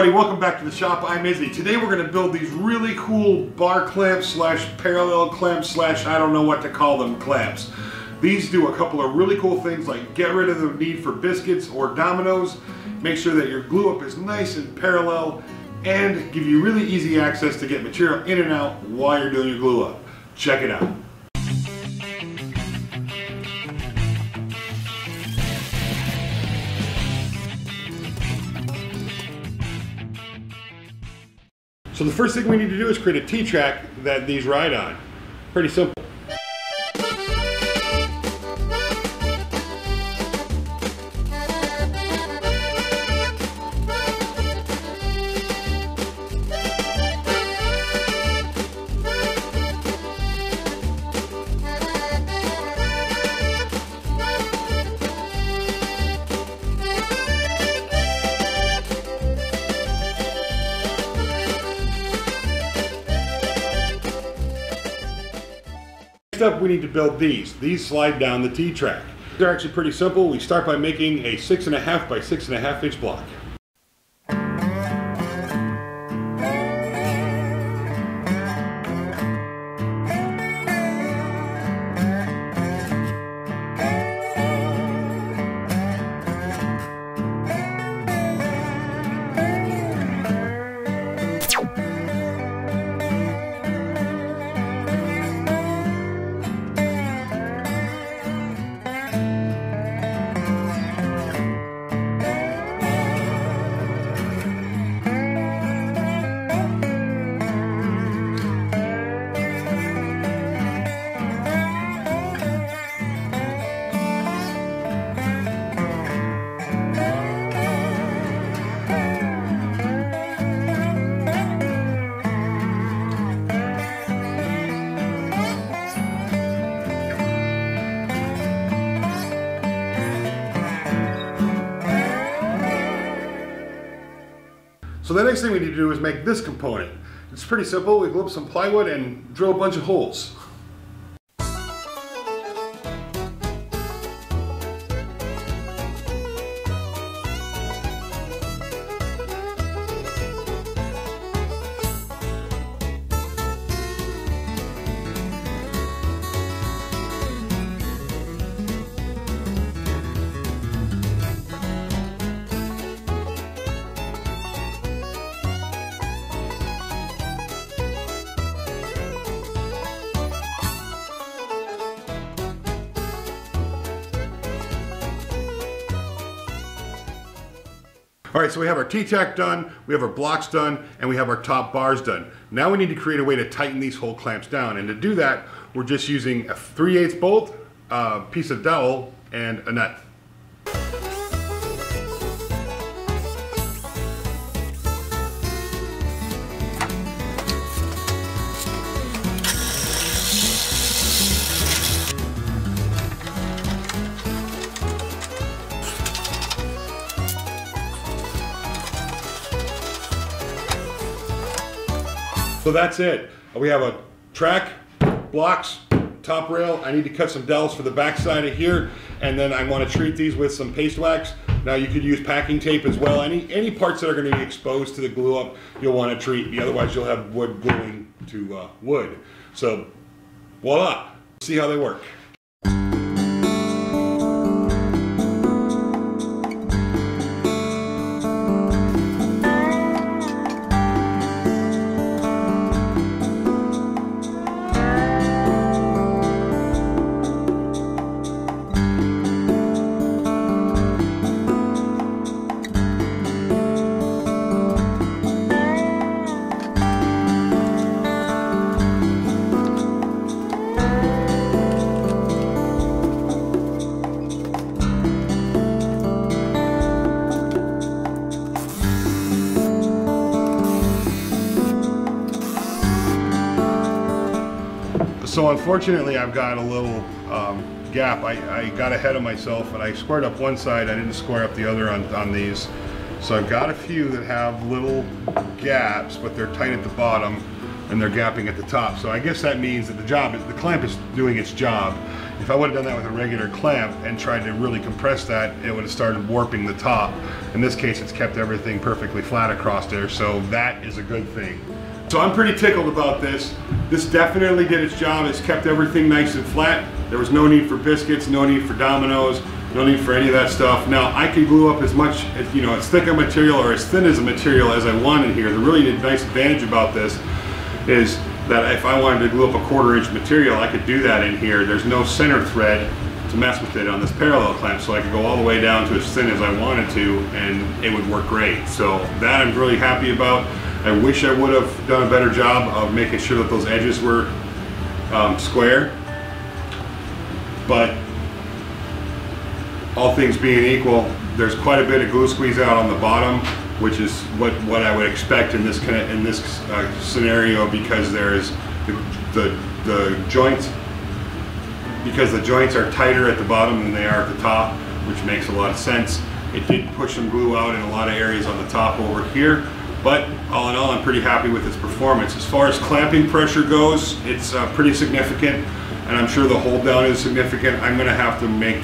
Buddy, welcome back to the shop. I'm Izzy. Today we're going to build these really cool bar clamps slash parallel clamps slash I don't know what to call them clamps. These do a couple of really cool things like get rid of the need for biscuits or dominoes, make sure that your glue up is nice and parallel, and give you really easy access to get material in and out while you're doing your glue up. Check it out. So the first thing we need to do is create a T-track that these ride on. Pretty simple. Next up, we need to build these. These slide down the T-track. They're actually pretty simple. We start by making a six and a half by six and a half inch block. So the next thing we need to do is make this component. It's pretty simple. We glue up some plywood and drill a bunch of holes. All right, so we have our T-track done, we have our blocks done, and we have our top bars done. Now we need to create a way to tighten these whole clamps down. And to do that, we're just using a 3 8 bolt, a piece of dowel, and a nut. So that's it. We have a track, blocks, top rail. I need to cut some dowels for the back side of here. And then I want to treat these with some paste wax. Now you could use packing tape as well. Any, any parts that are going to be exposed to the glue up, you'll want to treat. Otherwise you'll have wood gluing to uh, wood. So voila, see how they work. So unfortunately, I've got a little um, gap. I, I, got ahead of myself and I squared up one side. I didn't square up the other on, on these. So I've got a few that have little gaps, but they're tight at the bottom and they're gapping at the top. So I guess that means that the job is, the clamp is doing its job. If I would have done that with a regular clamp and tried to really compress that, it would have started warping the top. In this case, it's kept everything perfectly flat across there, so that is a good thing. So I'm pretty tickled about this. This definitely did its job. It's kept everything nice and flat. There was no need for biscuits, no need for dominoes, no need for any of that stuff. Now I can glue up as much, as, you know, as thick a material or as thin as a material as I wanted here. The really nice advantage about this is that if I wanted to glue up a quarter inch material, I could do that in here. There's no center thread to mess with it on this parallel clamp, so I could go all the way down to as thin as I wanted to, and it would work great. So that I'm really happy about. I wish I would have done a better job of making sure that those edges were um, square, but all things being equal, there's quite a bit of glue squeeze out on the bottom, which is what, what I would expect in this kind of, in this uh, scenario because there's the, the, the joints because the joints are tighter at the bottom than they are at the top, which makes a lot of sense. It did push some glue out in a lot of areas on the top over here, but all in all, I'm pretty happy with its performance. As far as clamping pressure goes, it's uh, pretty significant, and I'm sure the hold down is significant. I'm gonna have to make,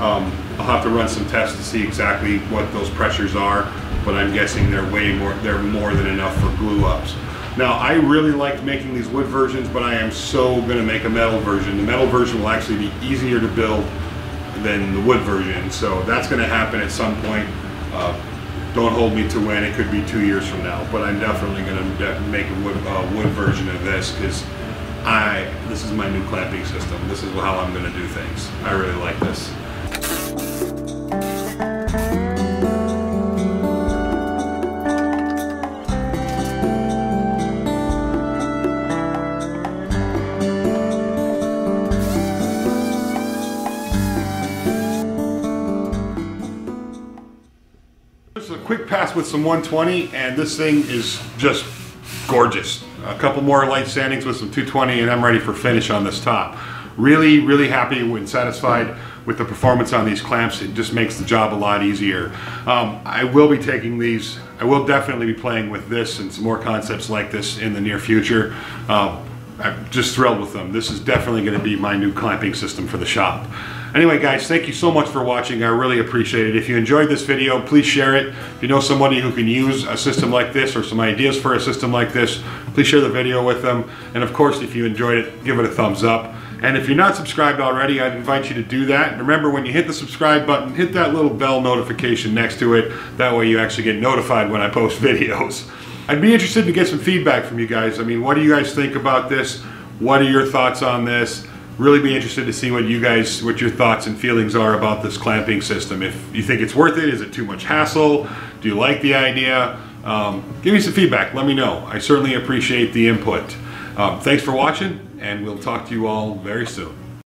um, I'll have to run some tests to see exactly what those pressures are, but I'm guessing they're way more, they're more than enough for glue ups. Now, I really liked making these wood versions, but I am so gonna make a metal version. The metal version will actually be easier to build than the wood version, so that's gonna happen at some point. Uh, don't hold me to when, it could be two years from now, but I'm definitely gonna make a wood, uh, wood version of this, because I, this is my new clamping system. This is how I'm gonna do things. I really like this. A quick pass with some 120 and this thing is just gorgeous. A couple more light sandings with some 220 and I'm ready for finish on this top. Really, really happy and satisfied with the performance on these clamps. It just makes the job a lot easier. Um, I will be taking these, I will definitely be playing with this and some more concepts like this in the near future. Uh, I'm just thrilled with them. This is definitely going to be my new clamping system for the shop. Anyway, guys, thank you so much for watching. I really appreciate it. If you enjoyed this video, please share it. If you know somebody who can use a system like this or some ideas for a system like this, please share the video with them. And of course, if you enjoyed it, give it a thumbs up. And if you're not subscribed already, I'd invite you to do that. Remember, when you hit the subscribe button, hit that little bell notification next to it. That way you actually get notified when I post videos. I'd be interested to get some feedback from you guys. I mean, what do you guys think about this? What are your thoughts on this? Really be interested to see what you guys, what your thoughts and feelings are about this clamping system. If you think it's worth it, is it too much hassle? Do you like the idea? Um, give me some feedback, let me know. I certainly appreciate the input. Um, thanks for watching, and we'll talk to you all very soon.